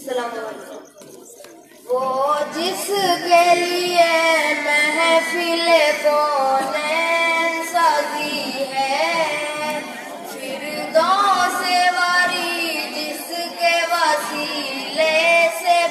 السلام علیکم۔ وہ جس کے لیے محفل کون ہے پھر سے جس کے سے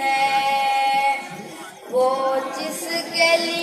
ہے۔ وہ جس کے لیے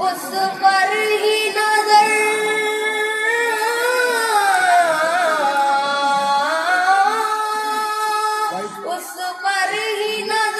اس پر ہی نظر۔ اس پر ہی نظر۔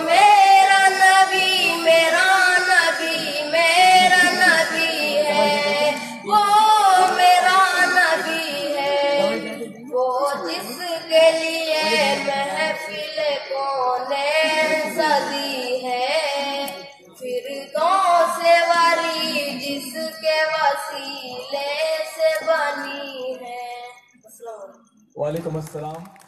میرا نبی میرا نبی میرا نبی ہے۔ وہ میرا نبی ہے۔ وہ جس کے لیے محفل کو نین صدی ہے۔ پھر سے واری جس کے وسیلے سے بنی ہے۔ وعلیکم السلام۔